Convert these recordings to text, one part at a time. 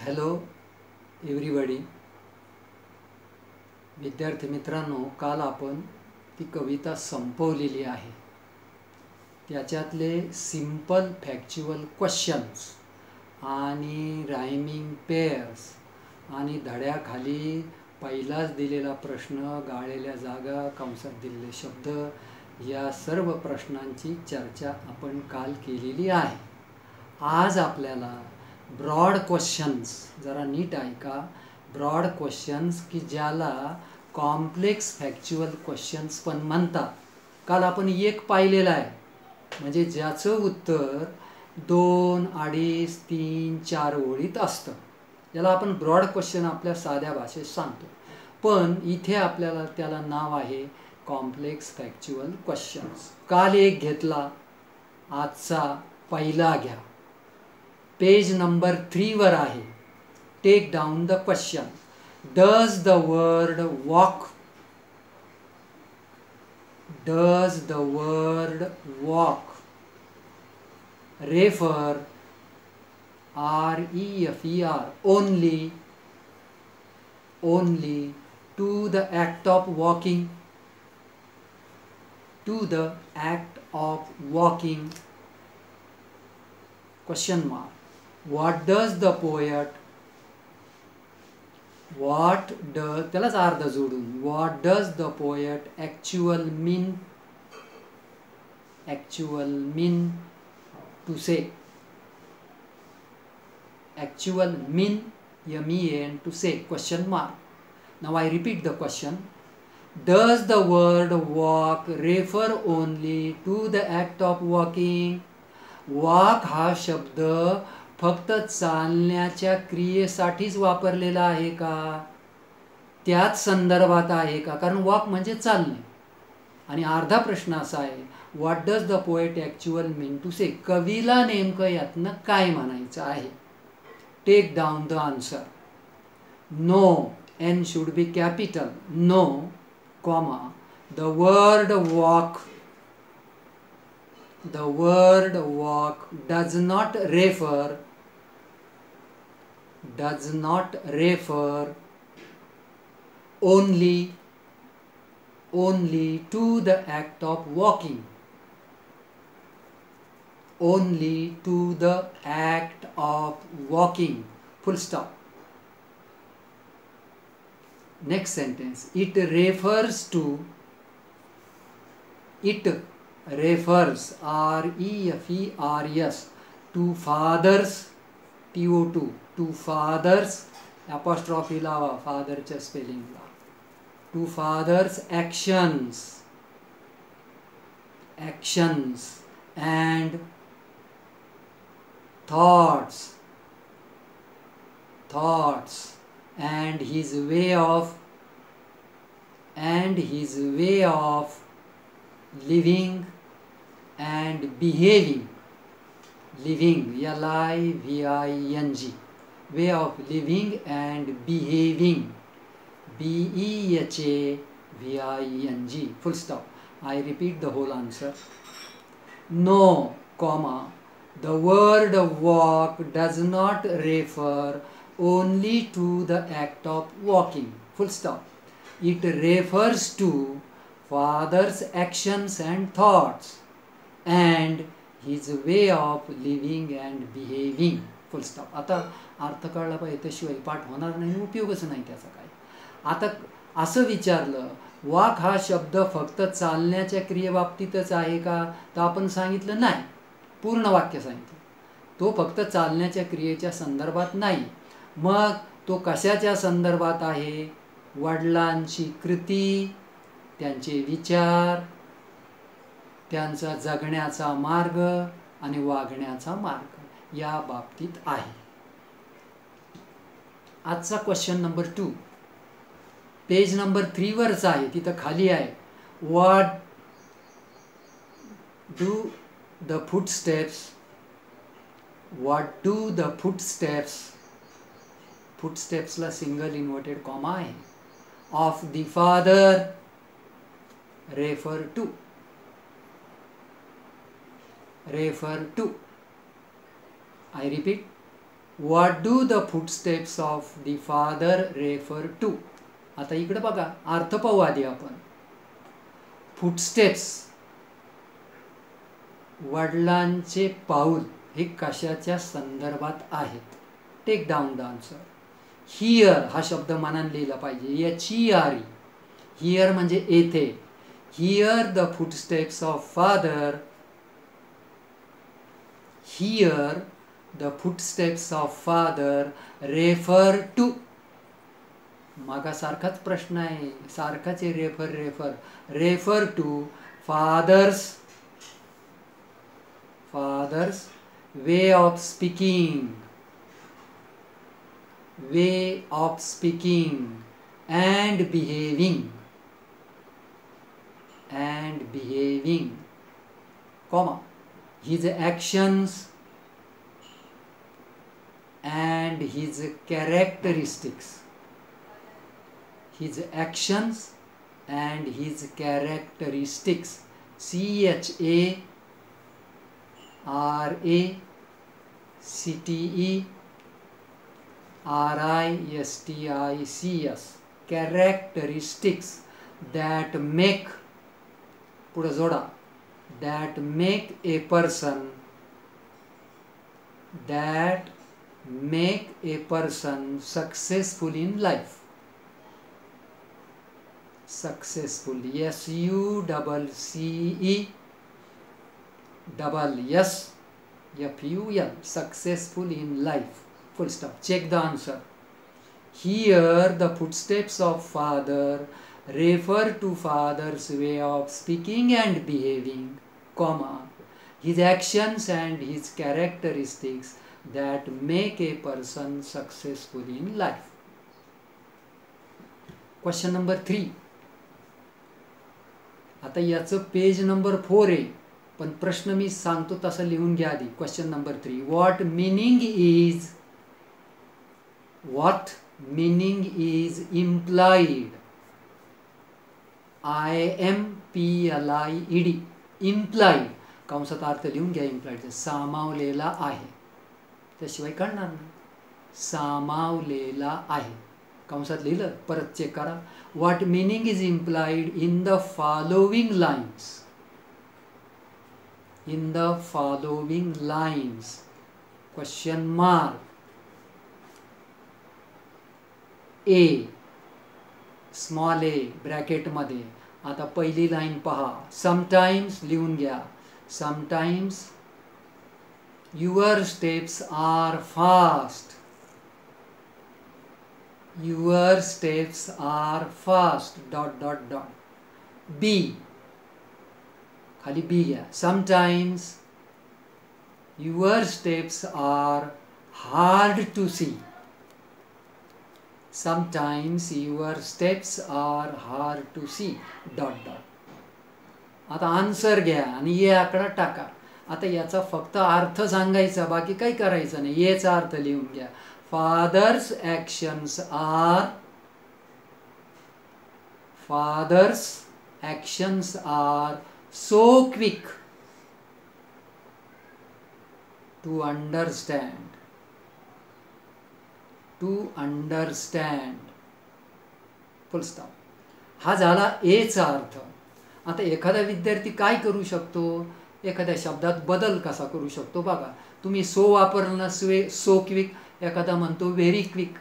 Hello everybody विद्यार्थी मित्रांनो काल आपण ती कविता संपवलेली आहे. त्याच्यातले सिंपल फॅक्च्युअल क्वेश्चन्स आणि रायमिंग पेअर्स आणि धड्याखाली पहिलाच दिलेला प्रश्न गाळलेल्या जागा कंसात दिलेले शब्द या सर्व प्रश्नांची चर्चा आपण काल केलेली आहे. आज आपल्याला ब्रॉड क्वेश्चन्स जरा नीट ऐका. ब्रॉड क्वेश्चन्स की ज्याला कॉम्प्लेक्स फॅक्च्युअल क्वेश्चन्स पण म्हणतात. काल आपण एक पाहिलेला आहे. म्हणजे ज्याचं उत्तर दोन अडीच तीन चार ओळीत असतं. याला आपण ब्रॉड क्वेश्चन आपल्या साध्या भाषेत सांगतो. पण इथे आपल्याला त्याला नाव आहे कॉम्प्लेक्स फॅक्च्युअल क्वेश्चन्स काल एक घेतला. आजचा पहिला घ्या. पेज नंबर थ्रीवर आहे. Take down the question does the word walk does the word walk refer R E F E R only only to the act of walking to the act of walking. Question mark. what does the poet what does त्यालाच अर्ध जोडून what does the poet actual mean actual mean to say actual mean m e n to say question mark now i repeat the question Does the word walk refer only to the act of walking? walk हा शब्द फक्त चालण्याच्या क्रियेसाठीच वापरलेला आहे का? त्याच संदर्भात आहे का? कारण वॉक म्हणजे चालणे. आणि अर्धा प्रश्न असा आहे what does the poet actual mean to say कवीला नेमकं यातनं काय म्हणायचं आहे? Take down the answer no N should be capital no comma the word walk the word walk does not refer does not refer only only to the act of walking. Only to the act of walking. Full stop. Next sentence. It refers to it refers r e f e r s to fathers t two fathers apostrophe lava father च spelling la. Two fathers actions. Actions and thoughts. Thoughts and his way of and his way of living and behaving. Living l i v i n g way of living and behaving. B e h a v i n g full stop. I repeat the whole answer. No comma the word walk does not refer only to the act of walking full stop. It refers to father's actions and thoughts and his way of living and behaving full stop आता अर्थ कळला पाहिजे त्याशिवाय पाठ होणार नाही उपयोगच नाही त्याचा काय आता असं विचारलं वाक हा शब्द फक्त चालण्याच्या क्रियेबाबतीतच आहे का? तर आपण सांगितलं नाही. पूर्ण वाक्य सांगितलं. तो फक्त चालण्याच्या क्रियेच्या संदर्भात नाही. मग तो कशाच्या संदर्भात आहे? वडिलांची कृती त्यांचे विचार त्यांचा जगण्याचा मार्ग आणि वागण्याचा मार्ग. या बाबतीत आहे. आजचा question number two page number थ्रीवरचा आहे तिथं खाली आहे. What do the foot steps what do the foot steps फुटस्टेप्सला single inverted comma आहे. Of the father refer to refer to I repeat what do the footsteps of the father refer to आता इकडे बघा अर्थ पाहू आधी आपण. Footsteps वडिलांचे पाऊल हे कशाच्या संदर्भात आहेत? Take down the answer here हा शब्द मनान लिहिला पाहिजे. याची आरी हियर म्हणजे येथे. Here the footsteps of father here the footsteps of father refer to मागासारखाच प्रश्न आहे. सारखाच आहे refer refer refer to father's father's way of speaking way of speaking and behaving and behaving comma his actions and his characteristics, his actions and his characteristics. C H A R A C T E R I S T I C S characteristics that make Purazoda that make a person that make a person successful in life. Successful. S u double c e. Double s. F u l successful in life. Full stop. Check the answer. Here the footsteps of father refer to father's way of speaking and behaving, comma, his actions and his characteristics that make a person successful in life. Question number three आता याचं page number four आहे. पण प्रश्न मी सांगतो तसं लिहून घ्या आधी. Question number three what meaning is what meaning is implied I M P L I E D implied कंसात अर्थ लिहून घ्या इम्प्लॉईडचा सामावलेला आहे. त्याशिवाय कळणार नाही. सामावलेला आहे. कंसात लिहिलं परत चेक करा. What meaning is implied in the following lines in the following lines question mark A small A ब्रॅकेटमध्ये आता पहिली लाईन पहा. समटाईम्स लिहून घ्या. Sometimes your steps are fast your steps are fast dot dot dot बी खाली बी घ्या sometimes your steps are hard to see sometimes your steps are hard to see dot dot आता answer घ्या आणि ये आकडा टाका आता याचा फक्त अर्थ सांगायचा बाकी काही करायचं नाही. याचा अर्थ लिहून घ्या. Father's actions are father's actions are so quick to understand to understand full stop हा झाला एचा अर्थ. आता एखादा विद्यार्थी काय करू शकतो? एखाद्या शब्दात बदल कसा करू शकतो बघा. तुम्ही सो वापरलं स्वे सो क्विक एखादा म्हणतो व्हेरी क्विक.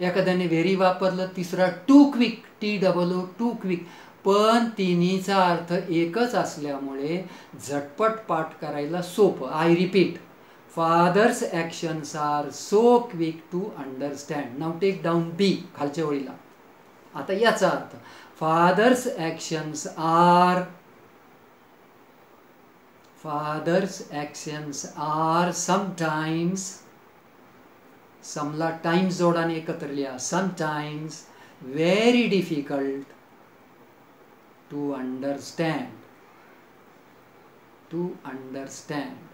एखाद्याने व्हेरी वापरलं तिसरा too quick T double O too quick. पण तिन्हीचा अर्थ एकच असल्यामुळे झटपट पाठ करायला सोपं. I repeat father's actions are so quick to understand now take down B खालच्या ओळीला. आता याचा अर्थ father's actions are father's actions are sometimes समला टाइम्स जोडाने एकत्र लिहा sometimes very difficult to understand to understand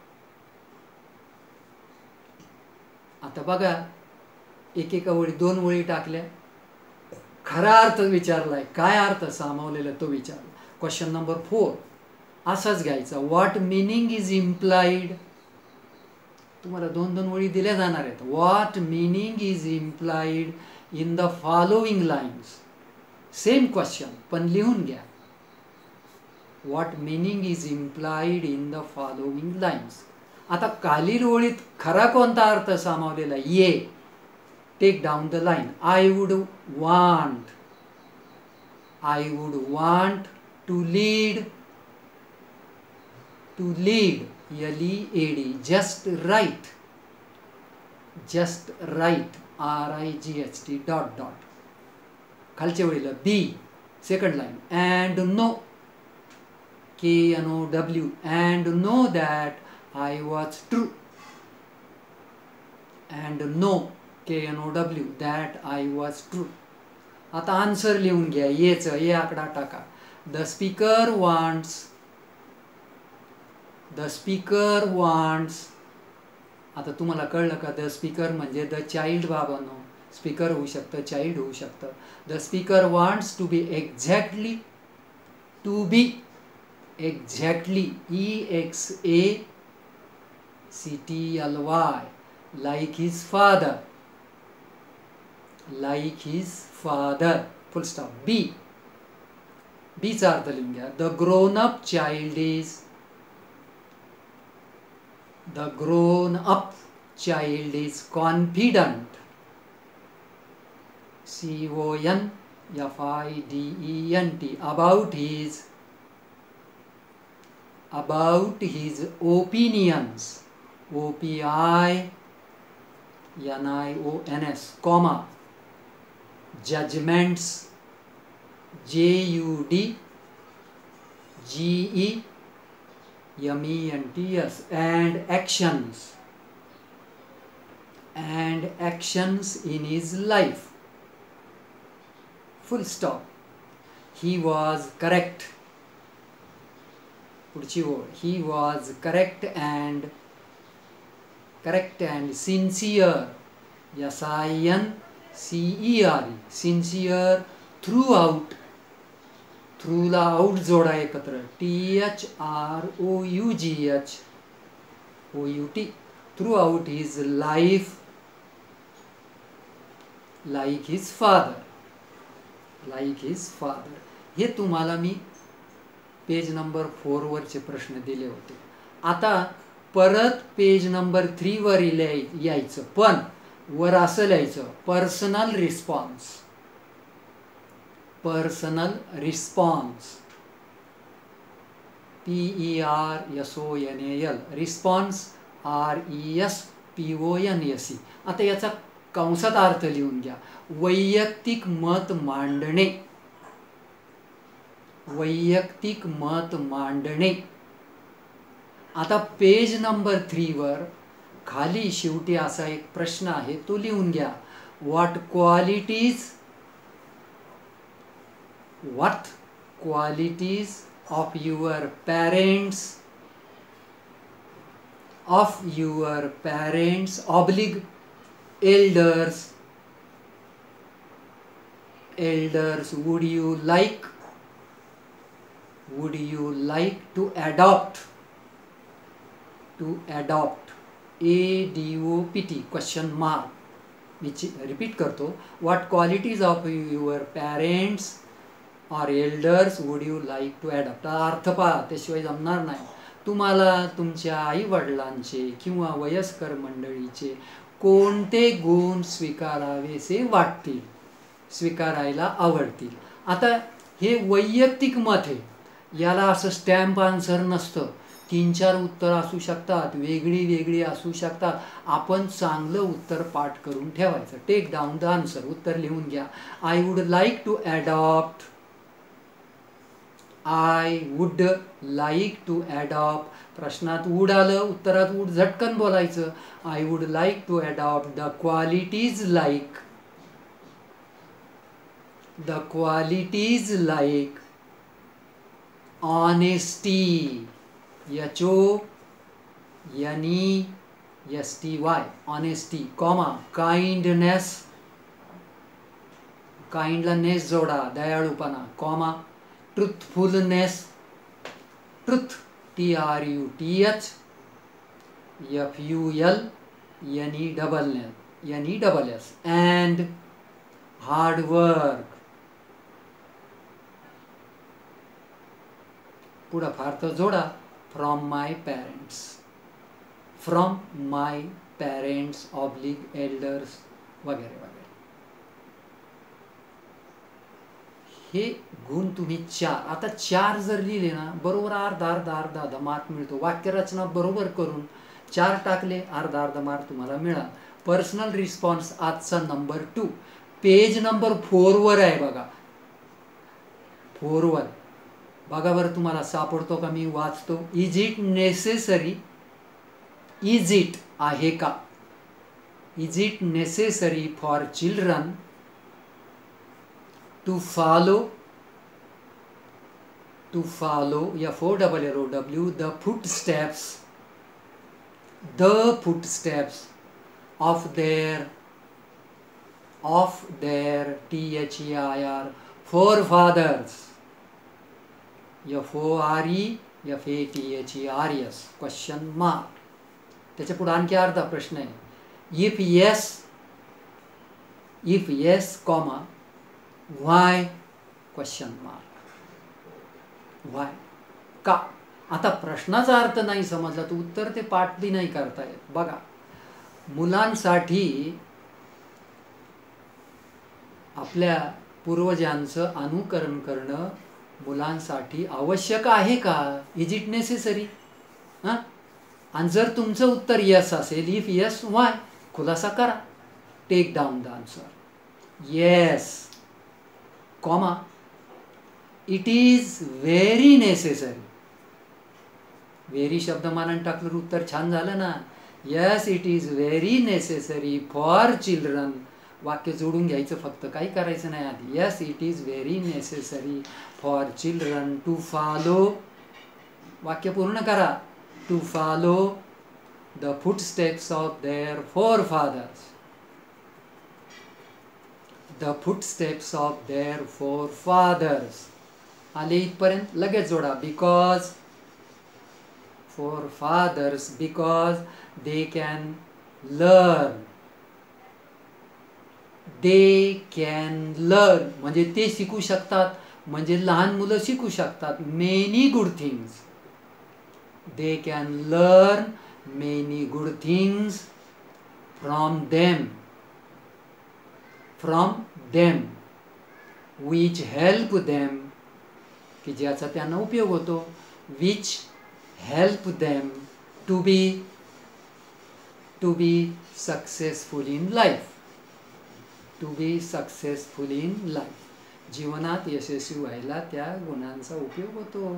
आता बघा एकेका ओळी दोन ओळी टाकल्या. खरा अर्थ विचारलाय काय अर्थ सामावलेला तो विचारला क्वेश्चन नंबर फोर असाच घ्यायचा. व्हॉट मिनिंग इज इम्प्लाइड तुम्हाला दोन दोन ओळी दिल्या जाणार आहेत. What meaning is implied in the following lines same question पण लिहून घ्या. What meaning is implied in the following lines आता खालील ओळीत खरा कोणता अर्थ सामावलेला ये take down the line I would want I would want to lead to lead यली eddy A D just right just right R I G H T dot dot खालच्या वेळेला B second line and know K N O W and know that I was true and know K N O W that I was true आता answer लिहून घ्या. येचं ये आकडा टाका. The speaker wants the speaker wants आता तुम्हाला कळलं का? द स्पीकर म्हणजे द चाइल्ड बाबांनो. स्पीकर होऊ शकतं चाइल्ड होऊ शकतं. The speaker wants to be exactly to be exactly E X A C T L Y like his father like his father full stop B बीचा अर्थ लिहून घ्या. The grown up child is The grown up child is confident. C O N F I D E N T about his about his opinions O P I N I O N S comma judgments J U D G E yummy and tears and actions. And actions in his life. Full stop. He was correct. He was correct and correct and sincere. Yes i n c e r. Sincere throughout थ्रूला out जोडा एकत्र T H R O U G H O U T throughout his life like his father like his father हे तुम्हाला मी page number फोरवरचे प्रश्न दिले होते. आता परत पेज नंबर थ्रीवर लिहाय यायचं. पण वर असं लिहायचं personal response personal response P E R S O N A L response R E S P O N S E आता याचा कंसात अर्थ लिहून घ्या. वैयक्तिक मत मांडणे. वैयक्तिक मत मांडणे. आता पेज नंबर थ्रीवर खाली शेवटी असा एक प्रश्न आहे तो लिहून घ्या. What qualities what qualities of your parents of your parents oblige elders elders would you like would you like to adopt to adopt a d o p t question mark which repeat करतो what qualities of your parents or elders would you like to adopt अर्थ पहा त्याशिवाय जमणार नाही. तुम्हाला तुमच्या आईवडिलांचे किंवा वयस्कर मंडळीचे कोणते गुण स्वीकारावेसे वाटतील? स्वीकारायला आवडतील. आता हे वैयक्तिक मत आहे. याला असं स्टॅम्प आन्सर नसतं. तीन चार उत्तर असू शकतात वेगळी वेगळी असू शकतात. आपण चांगलं उत्तर पाठ करून ठेवायचं. टेक डाऊन द आन्सर उत्तर लिहून घ्या. I would like to adopt I would like to adopt प्रश्नात वूड आलं उत्तरात वूड झटकन बोलायचं. I would like to adopt the qualities like the qualities like honesty यचो यनी S T Y honesty comma kindness काइंडला ness जोडा दयाळूपणा comma truthfulness truth T R U T H F U L N E double N E double S and hard work फार तर जोडा from my parents from my parents oblique elders वगैरे वगैरे हे गुण तुम्ही चार आता चार जर लिहिले ना बरोबर अर्धा अर्धा अर्धा अर्धा मार्क मिळतो. वाक्यरचना बरोबर करून चार टाकले अर्धा अर्धा मार्क तुम्हाला मिळाला. पर्सनल रिस्पॉन्स आजचा नंबर टू पेज नंबर फोरवर आहे बघा. फोरवर बघा बरं तुम्हाला सापडतो का मी वाचतो. Is it necessary is it आहे का? Is it necessary for children to follow to follow या four double arrow W the footsteps the footsteps of their of their T H E I R forefathers F O R E F A T H E R S question mark त्याच्या पुढे आणखी अर्धा प्रश्न आहे if yes if yes comma why question mark why का आता प्रश्नाचा अर्थ नाही समजला तर उत्तर ते पाठबी नाही करता येत. बघा मुलांसाठी आपल्या पूर्वजांचं अनुकरण करणं मुलांसाठी आवश्यक आहे का? इज इट नेसेसरी हां? आणि जर तुमचं उत्तर यस असेल इफ यस वाय खुलासा करा. Take down the answer yes comma it is very necessary very शब्द मानन टाकलं उत्तर छान झालं ना. Yes it is very necessary for children वाक्य जोडून घ्यायचं फक्त काही करायचं नाही आधी. Yes it is very necessary for children to follow वाक्य पूर्ण करा. To follow the footsteps of their forefathers the footsteps of their forefathers आले इथपर्यंत लगेच जोडा. Because forefathers because they can learn they can learn म्हणजे ते शिकू शकतात. म्हणजे लहान मुलं शिकू शकतात. Many good things they can learn many good things from them from them which help them की ज्याचा त्यांना उपयोग होतो which help them to be to be successful in life to be successful in life जीवनात यशस्वी व्हायला त्या गुणांचा उपयोग होतो.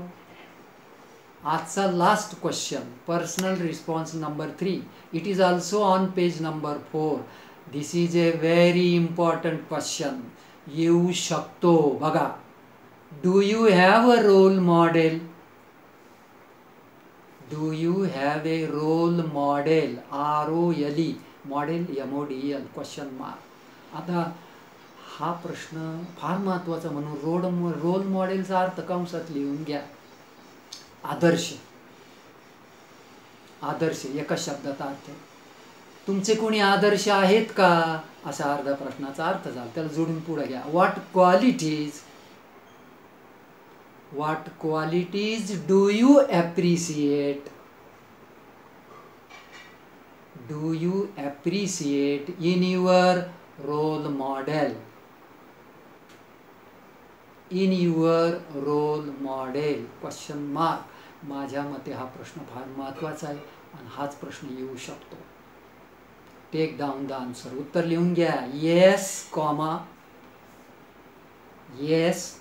आजचा last question personal response number three it is also on page number four this is a very important question येऊ शकतो. बघा. Do you have a role model do you have a role model R O L E model M O D L question mark आता हा प्रश्न फार महत्त्वाचा म्हणून road role मॉडेलचा अर्थ कंसात लिहून घ्या. आदर्श. आदर्श एका शब्दाचा अर्थ. तुमचे कोणी आदर्श आहेत का? असा अर्धा प्रश्नाचा अर्थ झाला. त्याला जोडून पुढे घ्या. What qualities what qualities do you appreciate do you appreciate in your role model in your role model question mark माझ्या मते हा प्रश्न फार महत्त्वाचा आहे आणि हाच प्रश्न येऊ शकतो. टेक डाऊन द आन्सर उत्तर लिहून घ्या yes comma yes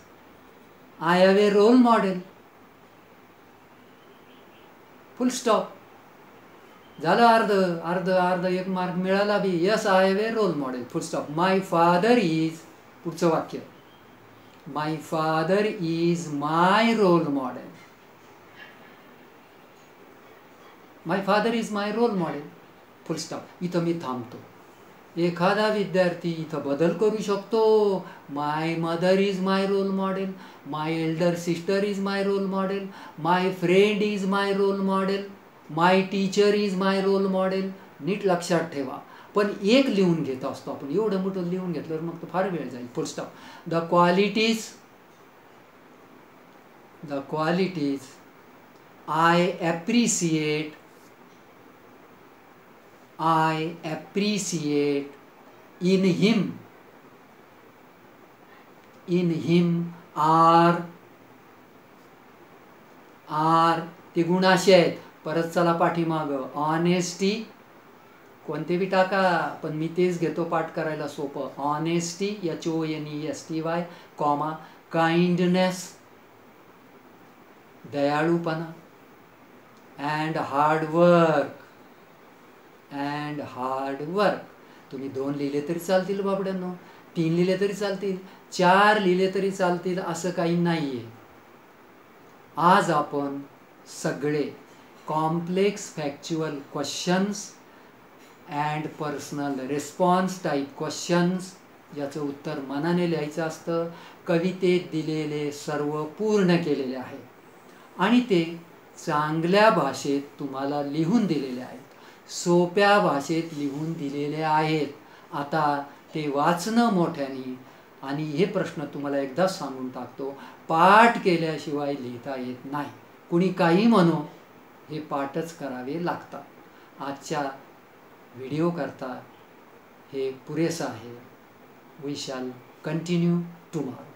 I have a role model full stop झालं अर्ध अर्ध अर्ध एक मार्क मिळाला B yes I have a role model full stop my father is पुढचं वाक्य. My father is my role model my father is my role model full stop. इथं मी थांबतो. एखादा विद्यार्थी इथं बदल करू शकतो. My mother is my role model my elder sister is my role model my friend is my role model my teacher is my role model नीट लक्षात ठेवा. पण एक लिहून घेत असतो आपण. एवढं मोठं लिहून घेतल्यावर मग तो फार वेळ जाईल. Full stop the qualities the qualities I appreciate I appreciate in him in him are are ते गुण असे आहेत. परत चला पाठीमागं. ऑनेस्टी कोणते बी टाका पण मी तेच घेतो पाठ करायला सोपं. Honesty H O N E S T Y comma kindness दयाळूपणा and hardwork and hard work तुम्ही दोन लिहिले तरी चालतील बाबड्यांनो. तीन लिहिले तरी चालतील. चार लिहिले तरी चालतील असं काही नाही आहे आज आपण सगळे complex factual questions and personal response type questions याचं उत्तर मनाने लिहायचं असतं. कवितेत दिलेले सर्व पूर्ण केलेले आहे. आणि ते चांगल्या भाषेत तुम्हाला लिहून दिलेले आहेत सोप्या भाषेत लिहून दिलेले आहेत. आता ते वाचणं मोठ्याने. आणि हे प्रश्न तुम्हाला एकदाच सांगून टाकतो. पाठ केल्याशिवाय लिहिता येत नाही. कुणी काही म्हणो हे पाठच करावे लागतात. आजच्या व्हिडिओ करता हे पुरेसं आहे. We shall continue tomorrow